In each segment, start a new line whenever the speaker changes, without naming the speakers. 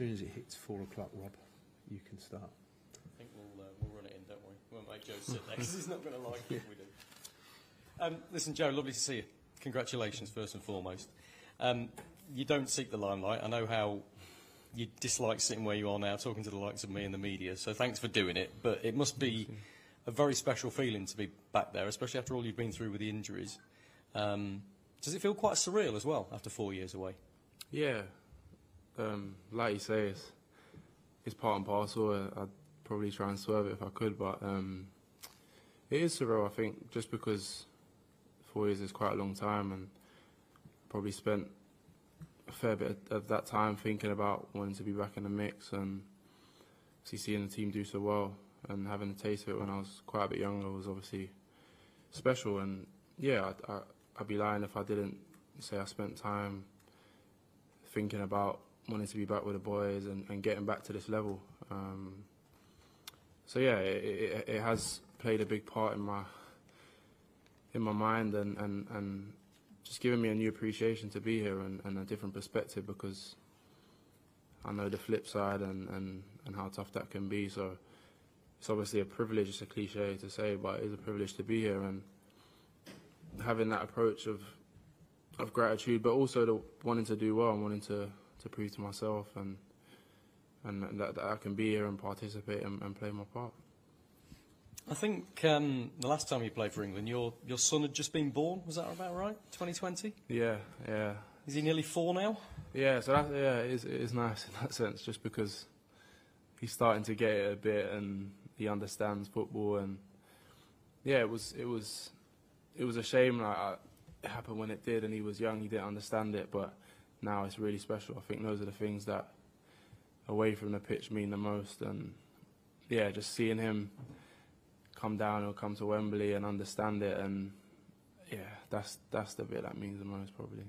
soon as it hits four o'clock, Rob, you can start.
I think we'll, uh, we'll run it in, don't we? We won't make Joe sit there because he's not going to like it if we do. Um, listen, Joe, lovely to see you. Congratulations, first and foremost. Um, you don't seek the limelight. I know how you dislike sitting where you are now, talking to the likes of me and the media, so thanks for doing it. But it must be a very special feeling to be back there, especially after all you've been through with the injuries. Um, does it feel quite surreal as well after four years away?
Yeah, um, like you say, it's, it's part and parcel. I'd probably try and swerve it if I could, but um, it is surreal. I think just because four years is quite a long time, and probably spent a fair bit of, of that time thinking about wanting to be back in the mix and seeing the team do so well and having a taste of it when I was quite a bit younger was obviously special. And yeah, I, I, I'd be lying if I didn't say I spent time thinking about wanting to be back with the boys and, and getting back to this level. Um, so yeah, it, it, it has played a big part in my in my mind and, and, and just giving me a new appreciation to be here and, and a different perspective because I know the flip side and, and, and how tough that can be. So it's obviously a privilege, it's a cliche to say, but it is a privilege to be here and having that approach of of gratitude, but also the wanting to do well and wanting to, to prove to myself and and that, that I can be here and participate and, and play my part.
I think um, the last time you played for England, your your son had just been born. Was that about right? 2020.
Yeah, yeah.
Is he nearly four now?
Yeah, so that, yeah, it is, it is nice in that sense, just because he's starting to get it a bit and he understands football and yeah, it was it was it was a shame like it happened when it did and he was young, he didn't understand it, but now it's really special. I think those are the things that away from the pitch mean the most and yeah, just seeing him come down or come to Wembley and understand it and yeah, that's that's the bit that means the most probably.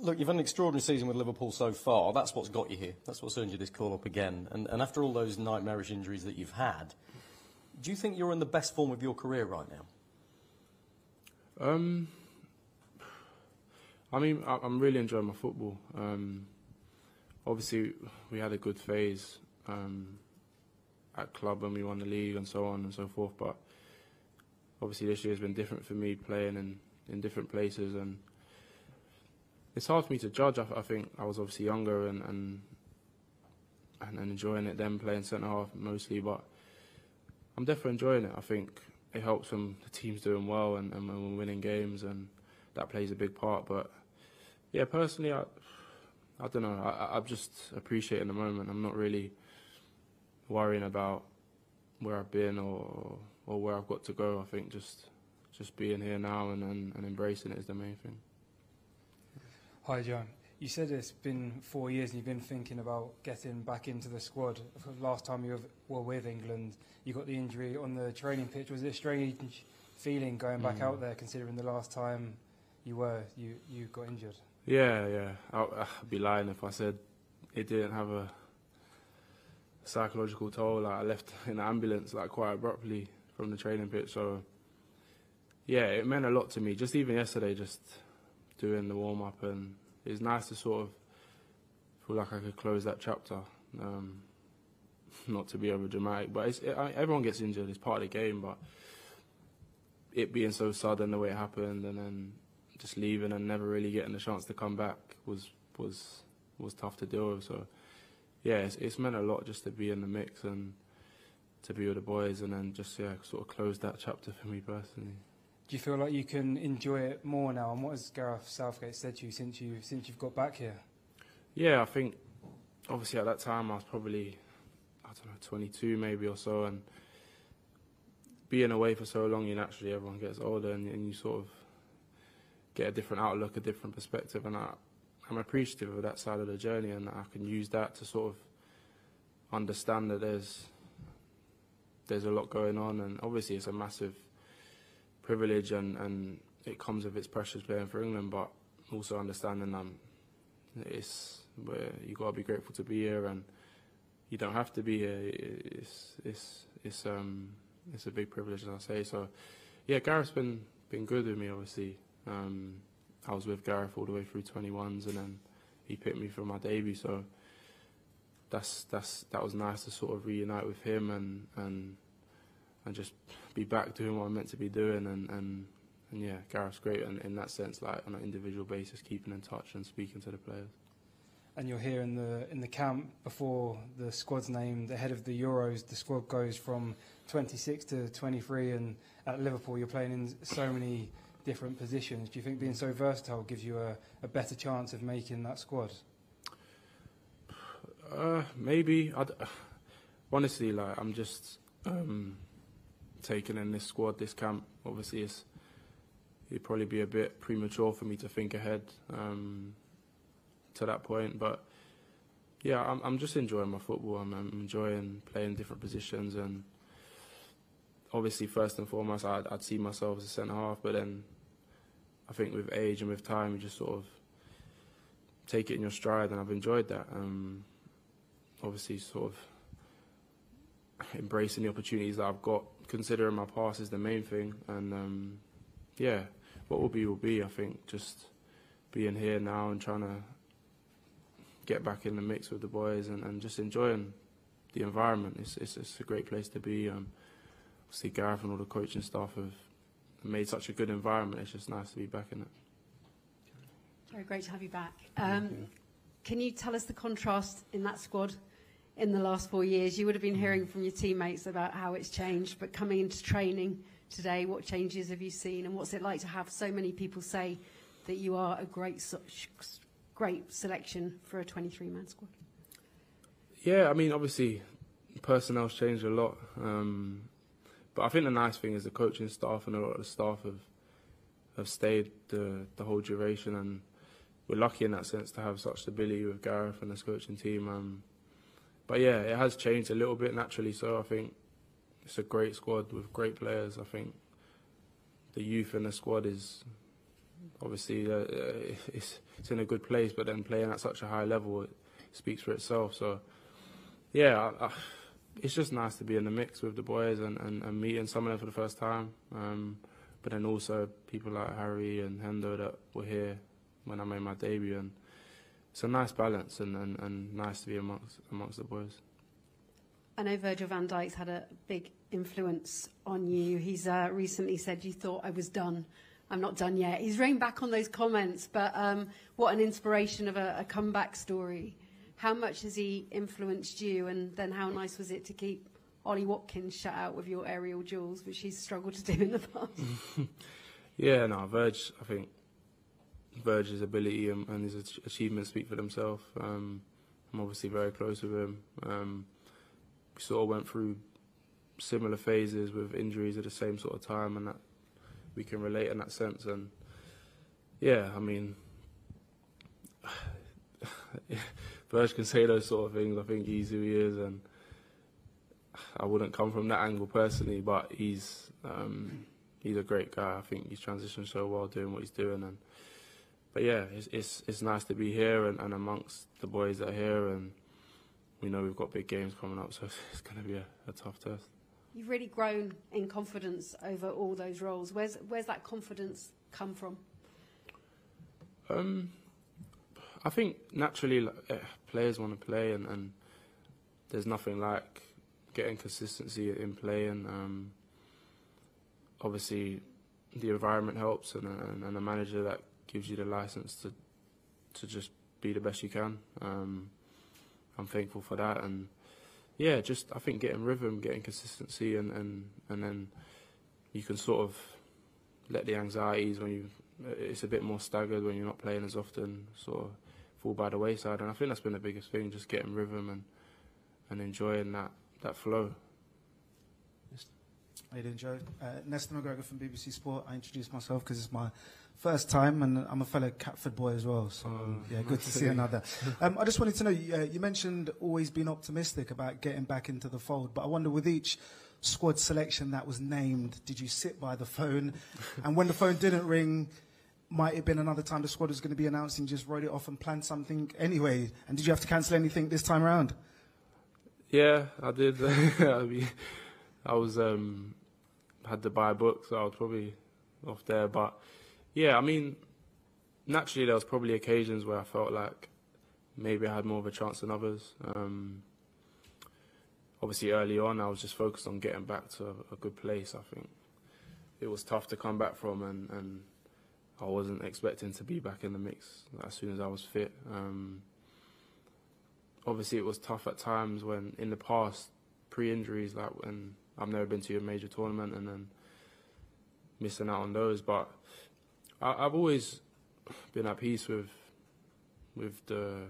Look, you've had an extraordinary season with Liverpool so far. That's what's got you here. That's what's earned you this call up again. And, and after all those nightmarish injuries that you've had, do you think you're in the best form of your career right now?
Um, I mean, I, I'm really enjoying my football. Um, obviously, we had a good phase um, at club when we won the league and so on and so forth. But obviously, this year has been different for me playing in, in different places and it's hard for me to judge. I, I think I was obviously younger and, and and enjoying it then playing centre half mostly, but I'm definitely enjoying it. I think it helps when the team's doing well and, and when we're winning games, and that plays a big part. But yeah, personally, I I don't know. I, I'm just appreciating the moment. I'm not really worrying about where I've been or or where I've got to go. I think just just being here now and, and, and embracing it is the main thing.
Hi, John. You said it's been four years and you've been thinking about getting back into the squad. Last time you were with England, you got the injury on the training pitch. Was it a strange feeling going back mm. out there, considering the last time you were you you got injured?
Yeah, yeah. I'd be lying if I said it didn't have a psychological toll. Like I left in an ambulance like quite abruptly from the training pitch, so yeah, it meant a lot to me. Just even yesterday, just doing the warm up, and it's nice to sort of feel like I could close that chapter. Um, not to be over dramatic, but it, everyone gets injured. It's part of the game, but it being so sudden the way it happened, and then just leaving and never really getting the chance to come back was was was tough to deal with. So yeah, it's, it's meant a lot just to be in the mix and to be with the boys, and then just yeah, sort of close that chapter for me personally
do you feel like you can enjoy it more now? And what has Gareth Southgate said to you since you since you've got back here?
Yeah, I think obviously at that time I was probably I don't know 22 maybe or so, and being away for so long, you naturally everyone gets older and, and you sort of get a different outlook, a different perspective, and I, I'm appreciative of that side of the journey, and I can use that to sort of understand that there's there's a lot going on, and obviously it's a massive privilege and, and it comes with its pressures playing for England, but also understanding um, it's where you got to be grateful to be here and you don't have to be here. It's it's it's um it's a big privilege, as I say. So yeah, Gareth's been been good with me. Obviously, um, I was with Gareth all the way through 21s, and then he picked me for my debut. So that's that's that was nice to sort of reunite with him and and and just be back doing what I'm meant to be doing and and, and yeah, Gareth's great in, in that sense, like on an individual basis, keeping in touch and speaking to the players.
And you're here in the in the camp before the squad's named ahead of the Euros. The squad goes from 26 to 23, and at Liverpool you're playing in so many different positions. Do you think being so versatile gives you a, a better chance of making that squad?
Uh, maybe. I'd, honestly, like I'm just um, taking in this squad, this camp. Obviously, it's it'd probably be a bit premature for me to think ahead um, to that point. But yeah, I'm, I'm just enjoying my football. I'm, I'm enjoying playing different positions, and obviously, first and foremost, I'd, I'd see myself as a centre half. But then, I think with age and with time, you just sort of take it in your stride, and I've enjoyed that. Um, obviously sort of embracing the opportunities that I've got, considering my past is the main thing. And um, yeah, what will be will be. I think just being here now and trying to get back in the mix with the boys and, and just enjoying the environment. It's, it's, it's a great place to be. Um, obviously, Gareth and all the coaching staff have made such a good environment. It's just nice to be back in it.
Very great to have you back. Um, can you tell us the contrast in that squad in the last four years? You would have been hearing from your teammates about how it's changed, but coming into training today, what changes have you seen, and what's it like to have so many people say that you are a great, great selection for a 23-man squad?
Yeah, I mean, obviously, personnel's changed a lot. Um, but I think the nice thing is the coaching staff and a lot of the staff have have stayed the the whole duration, and we're lucky in that sense to have such stability with Gareth and his coaching team. Um, but yeah, it has changed a little bit naturally. So I think it's a great squad with great players. I think the youth in the squad is obviously uh, uh, it's it's in a good place, but then playing at such a high level, it speaks for itself. So yeah, I, I, it's just nice to be in the mix with the boys and, and, and meeting some of them for the first time. Um, but then also people like Harry and Hendo that were here when I made my debut, and it's a nice balance and, and, and nice to be amongst amongst the boys.
I know Virgil van Dijk's had a big influence on you. He's uh, recently said you thought I was done. I'm not done yet. He's reined back on those comments, but um, what an inspiration of a, a comeback story. How much has he influenced you, and then how nice was it to keep Ollie Watkins shut out with your aerial duels, which he's struggled to do in the past?
Yeah, no, Verge. I think Verge's ability and, and his achievements speak for themselves. Um, I'm obviously very close with him. Um, we sort of went through similar phases with injuries at the same sort of time, and that we can relate in that sense. And yeah, I mean, Verge can say those sort of things. I think he's who he is, and I wouldn't come from that angle personally, but he's um, he's a great guy. I think he's transitioned so well doing what he's doing, and but yeah, it's it's, it's nice to be here and, and amongst the boys that are here, and we know we've got big games coming up, so it's going to be a, a tough test.
You've really grown in confidence over all those roles. Where's where's that confidence come from?
Um, I think naturally like, eh, players want to play, and, and there's nothing like getting consistency in play, and um, obviously the environment helps, and, and, and a manager that gives you the license to to just be the best you can. Um, I'm thankful for that, and yeah, just I think getting rhythm, getting consistency, and, and, and then you can sort of let the anxieties when you it's a bit more staggered when you're not playing as often, sort of fall by the wayside. And I think that's been the biggest thing, just getting rhythm and and enjoying that that flow.
How you doing, Joe? Uh, Nesta McGregor from BBC Sport. I introduced myself because it's my first time, and I'm a fellow Catford boy as well. So
Oh,
yeah, good to see another. Um, I just wanted to know. Uh, you mentioned always being optimistic about getting back into the fold, but I wonder with each squad selection that was named, did you sit by the phone, and when the phone didn't ring? Might have been another time the squad was going to be announced and just wrote it off and planned something anyway? And did you have to cancel anything this time around?
Yeah, I did. I mean, I was um, had to buy a book, so I was probably off there. But yeah, I mean, naturally there was probably occasions where I felt like maybe I had more of a chance than others. Um, obviously, early on, I was just focused on getting back to a, a good place. I think it was tough to come back from, and, and I wasn't expecting to be back in the mix as soon as I was fit. Um, obviously, it was tough at times when, in the past, pre-injuries, like when I've never been to a major tournament and then missing out on those. But I, I've always been at peace with with the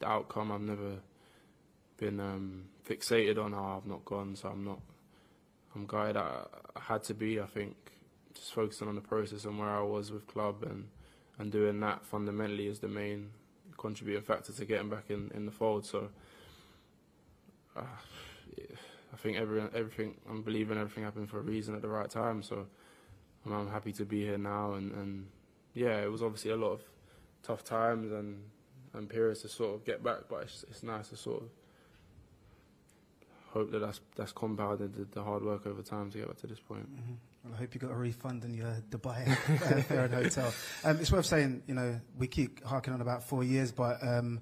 the outcome. I've never been um, fixated on how I've not gone, so I'm not. I'm guided. I, I had to be. I think just focusing on the process and where I was with club and and doing that fundamentally is the main contributing factor to getting back in, in the fold. So uh, I think every, everything I'm believing everything happened for a reason at the right time. So I'm, I'm happy to be here now and, and yeah, it was obviously a lot of tough times and, and periods to sort of get back, but it's, it's nice to sort of hope that that's, that's compounded the, the hard work over time to get back to this point.
Mhm. Well, I hope you got a refund in your Dubai Fair and Hotel. Um, it's worth saying, you know, we keep harking on about four years, but um,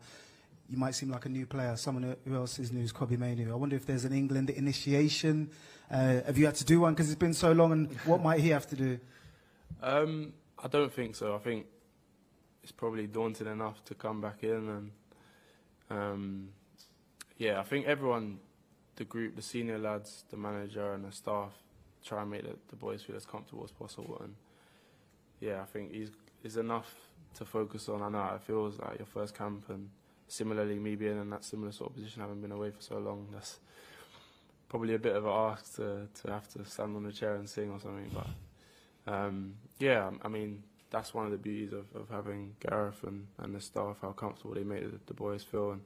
you might seem like a new player. Someone who- else is new is Kobbie Mainoo. I wonder if there's an England initiation. Uh, have you had to do one because it's been so long, and what might he have to do?
Um, I don't think so. I think it's probably daunting enough to come back in, and um, yeah, I think everyone, the group, the senior lads, the manager, and the staff, try and make the, the boys feel as comfortable as possible. And yeah, I think he's is enough to focus on. I know it feels like your first camp, and similarly, me being in that similar sort of position, having been away for so long, that's probably a bit of an ask to to have to stand on the chair and sing or something, but. Um, yeah, I mean that's one of the beauties of, of having Gareth and, and the staff, how comfortable they make the, the boys feel, and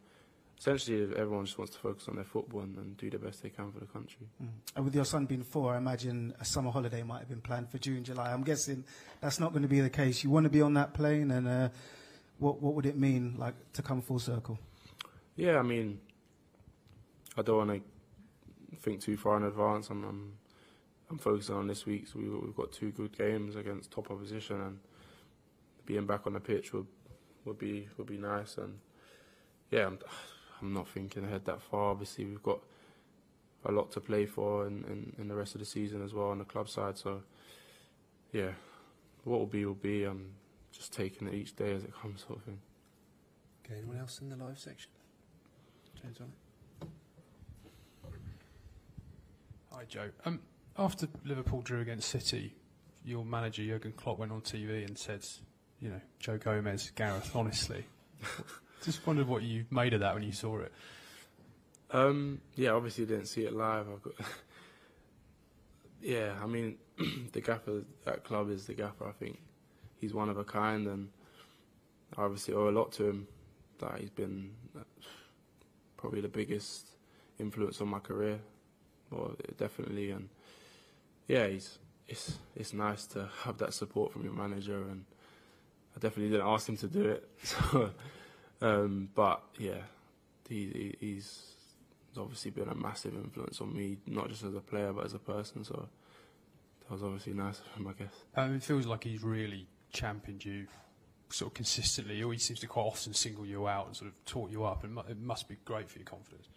essentially everyone just wants to focus on their football and, and do the best they can for the country.
Mm. And with your son being four, I imagine a summer holiday might have been planned for June, July. I'm guessing that's not going to be the case. You want to be on that plane, and uh, what what would it mean like to come full circle?
Yeah, I mean, I don't want to think too far in advance. I'm, I'm, I'm focusing on this week, so we, we've got two good games against top opposition, and being back on the pitch would would be would be nice. And yeah, I'm, I'm not thinking ahead that far. Obviously, we've got a lot to play for in, in, in the rest of the season as well on the club side. So yeah, what will be will be. I'm just taking it each day as it comes, sort of thing.
Okay, anyone else in the live section? James, on it?
Hi, Joe. Um, after Liverpool drew against City, your manager Jurgen Klopp went on TV and said, you know, Joe Gomez, Gareth, honestly. Just wondered what you made of that when you saw it.
Um, yeah, obviously didn't see it live. I've got yeah, I mean, the gaffer that club is the gaffer. I think he's one of a kind, and I obviously owe a lot to him. That he's been uh, probably the biggest influence on my career, well, definitely. And yeah, he's it's it's nice to have that support from your manager, and I definitely didn't ask him to do it. So, um, but yeah, he, he, he's obviously been a massive influence on me, not just as a player but as a person. So that was obviously nice of him, I guess.
Um, it feels like he's really championed you sort of consistently. Or he seems to quite often single you out and sort of talk you up. And it must be great for your confidence.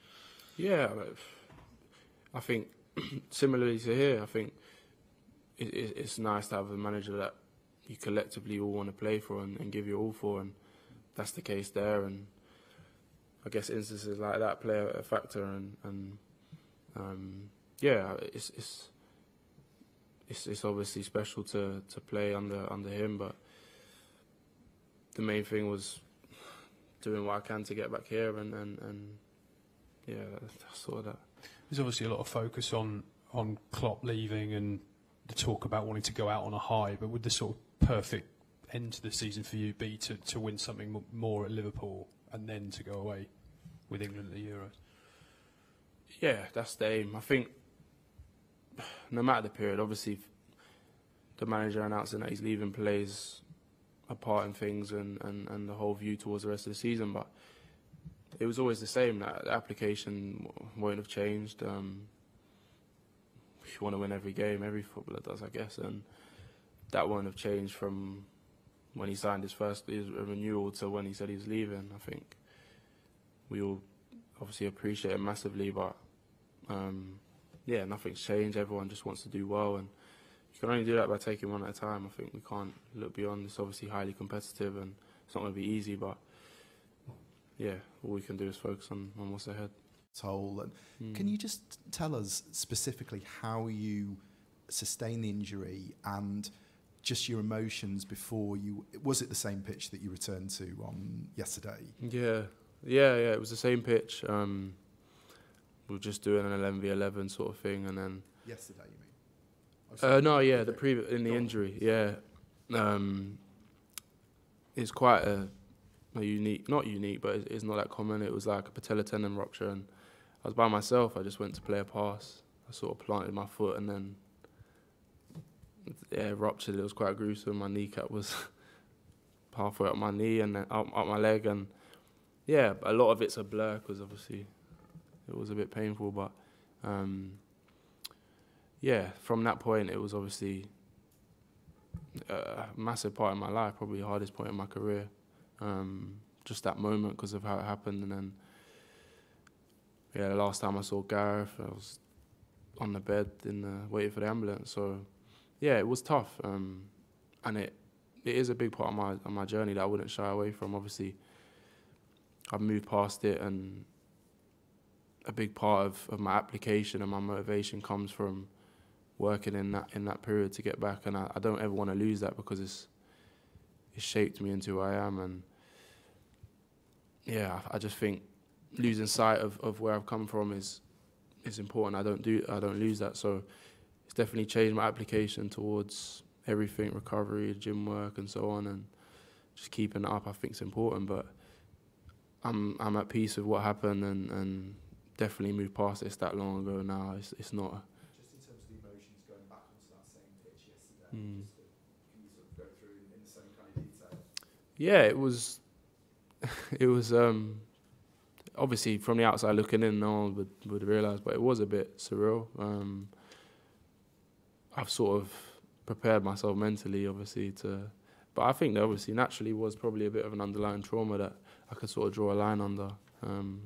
Yeah, I think similarly to here, I think it, it, it's nice to have a manager that you collectively all want to play for and, and give your all for, and that's the case there. And I guess instances like that play a, factor, and, and um, yeah, it's it's it's it's obviously special to, to play under under him, but the main thing was doing what I can to get back here, and and, and yeah, sort of that.
There's obviously a lot of focus on, on Klopp leaving and the talk about wanting to go out on a high, but with the sort of perfect end to the season for you be to, to win something more at Liverpool and then to go away with England at the Euros?
Yeah, that's the aim. I think no matter the period, obviously the manager announcing that he's leaving plays a part in things and, and, and the whole view towards the rest of the season. But it was always the same. That the application won't have changed. Um, you want to win every game, every footballer does, I guess, and that won't have changed from when he signed his first his renewal to when he said he was leaving. I think we all obviously appreciate it massively, but um, yeah, nothing's changed. Everyone just wants to do well, and you can only do that by taking one at a time. I think we can't look beyond. It's obviously highly competitive, and it's not going to be easy, but yeah, all we can do is focus on, on what's ahead.
Toll. And
Mm.
Can you just tell us specifically how you sustain the injury and just your emotions before you? Was it the same pitch that you returned to on yesterday?
Yeah, yeah, yeah. It was the same pitch. Um, we were just doing an 11 v 11 sort of thing, and then
Yesterday, you mean?
Uh, no, yeah, the previous in the injury, yeah. Um, it's quite a, a unique, not unique, but it's, it's not that common. It was like a patella tendon rupture, and I was by myself. I just went to play a pass. I sort of planted my foot, and then yeah, ruptured. It was quite gruesome. My kneecap was halfway up my knee and then up, up my leg, and yeah, a lot of it's a blur because obviously it was a bit painful, but. Um, yeah, from that point, it was obviously a massive part of my life, probably the hardest point in my career. Um, just that moment because of how it happened, and then yeah, the last time I saw Gareth, I was on the bed in the, waiting for the ambulance. So yeah, it was tough, um, and it it is a big part of my of my journey that I wouldn't shy away from. Obviously, I've moved past it, and a big part of, of my application and my motivation comes from working in that in that period to get back, and I, I don't ever want to lose that because it's it's shaped me into who I am, and yeah, I, I just think losing sight of, of where I've come from is is important. I don't do I don't lose that, so it's definitely changed my application towards everything, recovery, gym work, and so on, and just keeping it up. I think is important, but I'm I'm at peace with what happened, and and definitely moved past it. It's that long ago now. It's it's not.
Just in terms of the emotions going back onto that same pitch yesterday,
Mm.
just can you sort of go through in, in the same kind of detail?
Yeah, it was. it was um, obviously from the outside looking in, no one would would realise, but it was a bit surreal. Um, I've sort of prepared myself mentally, obviously, to. But I think there obviously naturally was probably a bit of an underlying trauma that I could sort of draw a line under, um,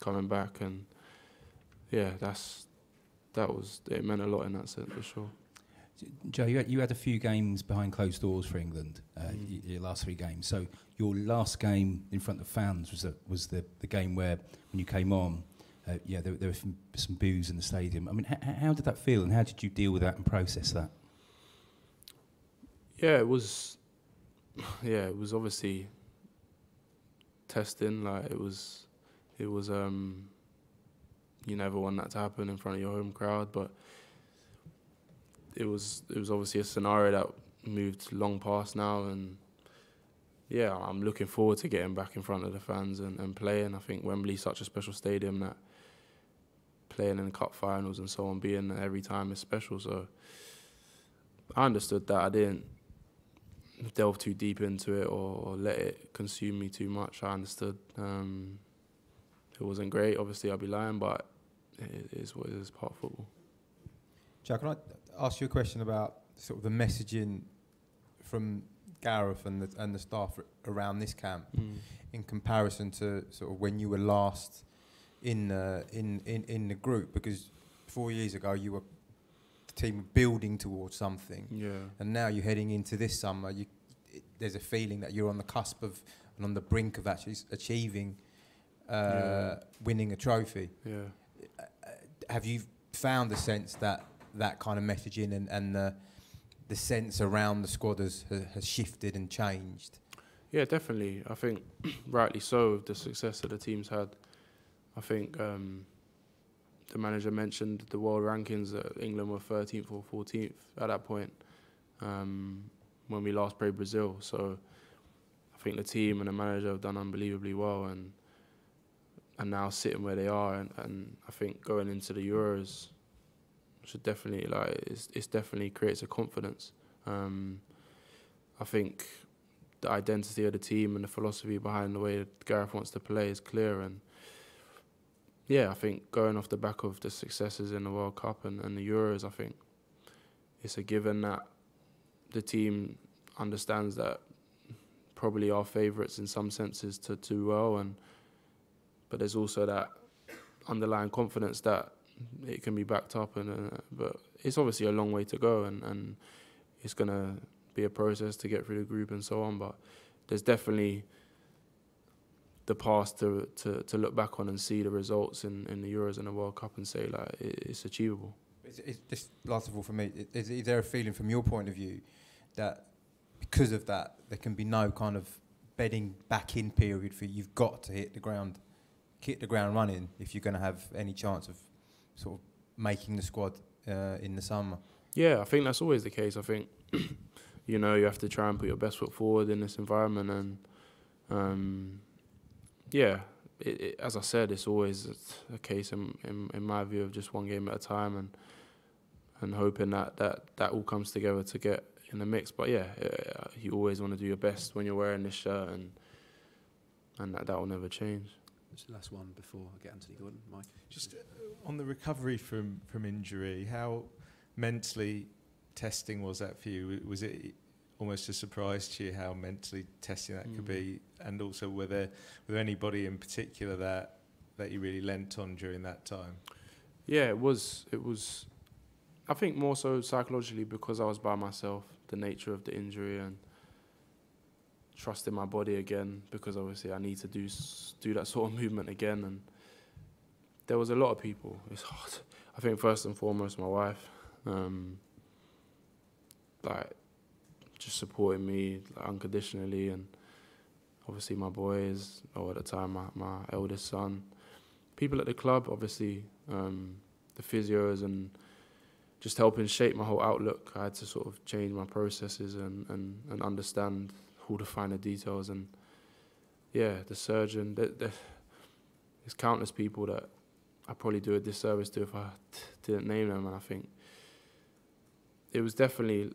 coming back, and yeah, that's that was it meant a lot in that sense for sure.
Joe, you had, you had a few games behind closed doors for England, uh,
Mm.
your last three games. So your last game in front of fans was the, was the, the game where, when you came on, uh, yeah, there, there were some, some boos in the stadium. I mean, how did that feel, and how did you deal with that and process that?
Yeah, it was. Yeah, it was obviously testing. Like it was, it was. Um, you never want that to happen in front of your home crowd, but it was. It was obviously a scenario that moved long past now, and yeah, I'm looking forward to getting back in front of the fans and, and playing. I think Wembley's such a special stadium that playing in cup finals and so on, being there every time is special. So I understood that. I didn't delve too deep into it or, let it consume me too much. I understood. Um, it wasn't great. Obviously, I'll be lying, but it is what it is. Part of football.
Jack, can I ask you a question about sort of the messaging from Gareth and the, and the staff around this camp in comparison to sort of when you were last in the in, in, in the group? Because four years ago you were the team building towards something,
Yeah.
and now you're heading into this summer. You, it, there's a feeling that you're on the cusp of and on the brink of actually achieving uh,
Yeah.
winning a trophy.
Yeah.
Have you found the sense that that kind of messaging and, and the the sense around the squad has, has has shifted and changed?
Yeah, definitely. I think rightly so with the success that the team's had. I think um, the manager mentioned the world rankings that England were 13th or 14th at that point um, when we last played Brazil. So I think the team and the manager have done unbelievably well and and now sitting where they are and, and I think going into the Euros should definitely like it's, it's definitely creates a confidence. Um, I think the identity of the team and the philosophy behind the way Gareth wants to play is clear. And yeah, I think going off the back of the successes in the World Cup and, and the Euros, I think it's a given that the team understands that probably our favourites in some senses to do well. And but there's also that underlying confidence that it can be backed up. And uh, but it's obviously a long way to go, and, and it's gonna be a process to get through the group and so on. But there's definitely the past to, to, to look back on and see the results in, in the Euros and the World Cup and say like it, it's achievable.
Is, is, just last of all for me, is, is there a feeling from your point of view that because of that there can be no kind of bedding back in period for you? You've got to hit the ground, hit the ground running if you're going to have any chance of sort of making the squad uh, in the summer.
Yeah, I think that's always the case. I think you know you have to try and put your best foot forward in this environment, and um, yeah, it, it, as I said, it's always a case in, in in my view of just one game at a time, and and hoping that that that all comes together to get in the mix. But yeah, uh, you always want to do your best when you're wearing this shirt, and and that that will never change.
It's the last one before I get Anthony Gordon, Mike.
Just uh, on the recovery from, from injury, how mentally testing was that for you? Was it almost a surprise to you how mentally testing that could
Mm.
be? And also, were there, were there anybody in particular that, that you really lent on during that time?
Yeah, it was. It was. I think more so psychologically because I was by myself. The nature of the injury and trusting my body again because obviously I need to do do that sort of movement again. And there was a lot of people. It's hard. I think first and foremost my wife, um, like just supporting me unconditionally, and obviously my boys, or at the time my my eldest son people at the club, obviously, um, the physios and just helping shape my whole outlook. I had to sort of change my processes and, and, and understand all the finer details. And yeah, the surgeon, there, there, there's countless people that I probably do a disservice to if I t- didn't name them. And I think it was definitely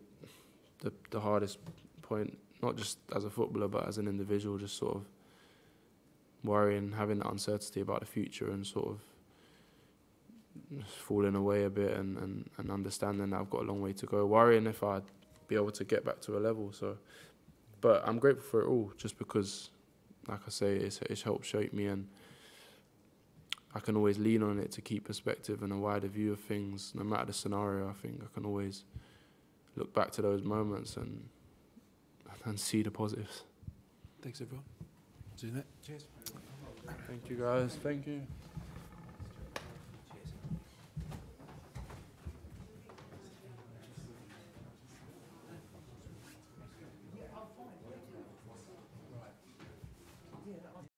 the, the hardest point, not just as a footballer, but as an individual, just sort of worrying, having that uncertainty about the future and sort of falling away a bit and, and, and understanding that I've got a long way to go, worrying if I'd be able to get back to a level. So, but I'm grateful for it all, just because, like I say, it's, it's helped shape me and I can always lean on it to keep perspective and a wider view of things. No matter the scenario, I think I can always look back to those moments and and see the positives.
Thanks, everyone. See you next.
Thank you guys. Thank you.